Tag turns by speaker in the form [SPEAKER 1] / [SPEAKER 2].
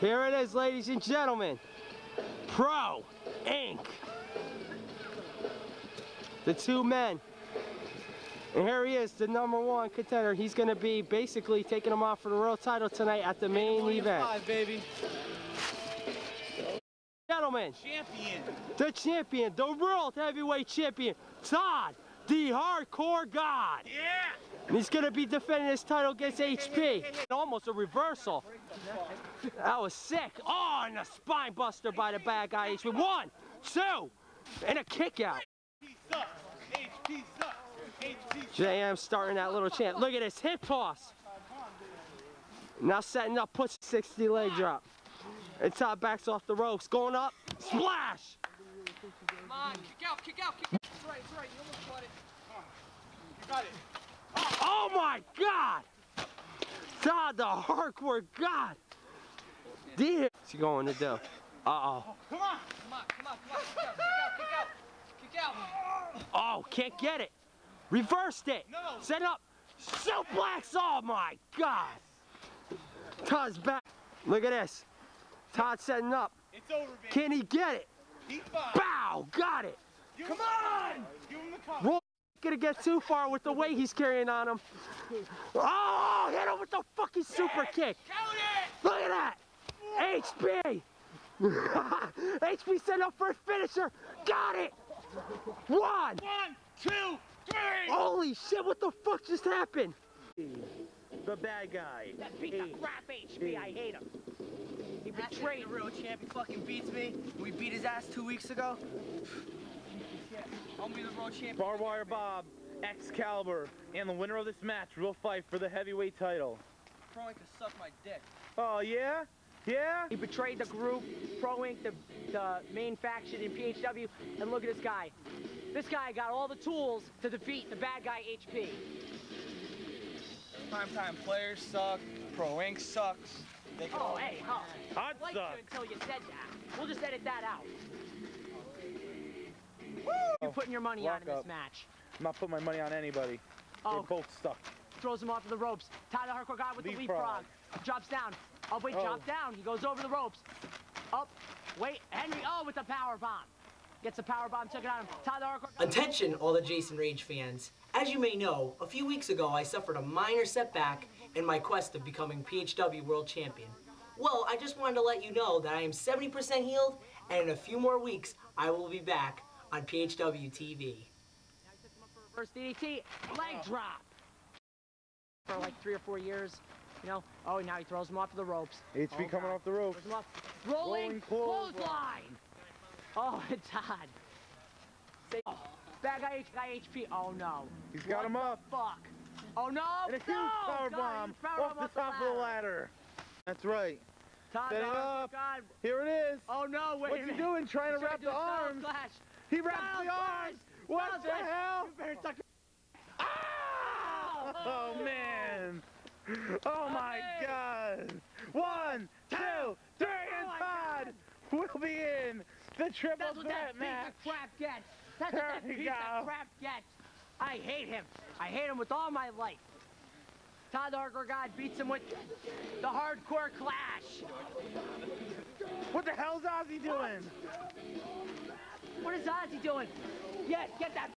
[SPEAKER 1] Here it is, ladies and gentlemen. Pro Inc. The two men. And here he is, the number one contender. He's going to be basically taking him off for the world title tonight at the main event.
[SPEAKER 2] Five, baby.
[SPEAKER 1] Gentlemen,
[SPEAKER 2] Champion.
[SPEAKER 1] the champion, the world heavyweight champion, Todd, the hardcore god.
[SPEAKER 2] Yeah.
[SPEAKER 1] And he's going to be defending his title against HP. Almost a reversal. That was sick. Oh, and a spine buster by the bad guy HP. One, two, and a kick out. JM starting that little chant. Look at this hip toss. Now setting up, puts 60 leg drop. And Todd backs off the ropes, going up, splash.
[SPEAKER 3] Come on, kick out, kick out, kick out. Right, right. You almost got it.
[SPEAKER 2] You got it.
[SPEAKER 1] Oh my God! Todd, the hardcore god. Damn. What's he going to do? Uh-oh.
[SPEAKER 2] Come on.
[SPEAKER 3] Come on, come on, come on. Kick out, kick out, kick out. Kick out.
[SPEAKER 1] Oh, can't get it. Reversed it.
[SPEAKER 2] No.
[SPEAKER 1] Set up. Suplex. Oh my God. Todd's back. Look at this. Todd setting up.
[SPEAKER 2] It's over, baby.
[SPEAKER 1] Can he get it?
[SPEAKER 2] He's fine.
[SPEAKER 1] Bow. Got it.
[SPEAKER 2] Give Come on. Give him the cup.
[SPEAKER 1] Roll. Gonna get too far with the weight he's carrying on him. Oh, oh hit him with the fucking super kick.
[SPEAKER 2] Count it.
[SPEAKER 1] Look at that. HP. HP set up for a finisher. Got it. One.
[SPEAKER 2] One, two, three.
[SPEAKER 1] Holy shit, what the fuck just happened? The bad guy.
[SPEAKER 3] That beat the crap HP. I hate him. He betrayed
[SPEAKER 4] The real champ, he fucking beats me. We beat his ass two weeks ago.
[SPEAKER 5] Barbed Wire Bob, Excalibur, and the winner of this match will fight for the heavyweight title.
[SPEAKER 4] Probably could suck my dick.
[SPEAKER 5] Oh, yeah? Yeah?
[SPEAKER 3] He betrayed the group, Pro Inc., the, the main faction in PHW, and look at this guy. This guy got all the tools to defeat the bad guy HP.
[SPEAKER 4] Primetime players suck. Pro Inc. sucks. They can
[SPEAKER 3] Oh,
[SPEAKER 4] all-
[SPEAKER 3] hey, huh.
[SPEAKER 5] Hot
[SPEAKER 3] I liked
[SPEAKER 5] sucks.
[SPEAKER 3] you until you said that. We'll just edit that out. You're putting your money
[SPEAKER 5] Walk
[SPEAKER 3] on in this match.
[SPEAKER 5] I'm not putting my money on anybody.
[SPEAKER 3] Oh,
[SPEAKER 5] They're both stuck.
[SPEAKER 3] throws him off of the ropes. Tyler Hardcore guy with the
[SPEAKER 5] Leapfrog.
[SPEAKER 3] leapfrog. Drops down. Oh, wait,
[SPEAKER 5] Oh.
[SPEAKER 3] drops down. He goes over the ropes. Up. Wait, Henry. Oh, with the power bomb. Gets the power bomb, took it on him. Tyler Hardcore.
[SPEAKER 6] Attention, all the Jason Rage fans. As you may know, a few weeks ago I suffered a minor setback in my quest of becoming PHW World Champion. Well, I just wanted to let you know that I am 70% healed, and in a few more weeks, I will be back on PHW TV.
[SPEAKER 3] First DDT, leg drop. For like three or four years, you know. Oh, now he throws him off the ropes.
[SPEAKER 5] HP
[SPEAKER 3] Oh,
[SPEAKER 5] coming
[SPEAKER 3] God.
[SPEAKER 5] off the ropes.
[SPEAKER 3] Him off. Rolling,
[SPEAKER 5] Rolling clothesline.
[SPEAKER 3] clothesline. Oh, Todd. Say- oh, bad guy, H guy HP. Oh no.
[SPEAKER 5] He's got
[SPEAKER 3] What
[SPEAKER 5] him
[SPEAKER 3] the
[SPEAKER 5] up.
[SPEAKER 3] Fuck. Oh no.
[SPEAKER 5] And a huge
[SPEAKER 3] no,
[SPEAKER 5] power
[SPEAKER 3] God,
[SPEAKER 5] bomb
[SPEAKER 3] huge power
[SPEAKER 5] off the top of the ladder. That's right.
[SPEAKER 3] Todd,
[SPEAKER 5] Setting
[SPEAKER 3] oh,
[SPEAKER 5] up.
[SPEAKER 3] God.
[SPEAKER 5] Here it is.
[SPEAKER 3] Oh no, wait
[SPEAKER 5] What's
[SPEAKER 3] a
[SPEAKER 5] he
[SPEAKER 3] minute.
[SPEAKER 5] doing? Trying to
[SPEAKER 3] He's
[SPEAKER 5] wrap
[SPEAKER 3] do
[SPEAKER 5] the
[SPEAKER 3] a Styles
[SPEAKER 5] arms. He wraps
[SPEAKER 3] Styles
[SPEAKER 5] the arms. What
[SPEAKER 3] Styles
[SPEAKER 5] the
[SPEAKER 3] Clash.
[SPEAKER 5] hell?
[SPEAKER 3] You better suck ah!
[SPEAKER 5] Oh, oh man! Oh my. God! One, two, three, oh, and
[SPEAKER 3] Oh, my
[SPEAKER 5] Todd will be in the triple
[SPEAKER 3] That's what that piece of crap gets. That's what that
[SPEAKER 5] There
[SPEAKER 3] piece of crap gets. I hate him. I hate him with all my life. Todd the Hardcore God beats him with the Hardcore Clash.
[SPEAKER 5] What the hell's Ozzy doing?
[SPEAKER 3] What is Ozzy doing? Yes, get that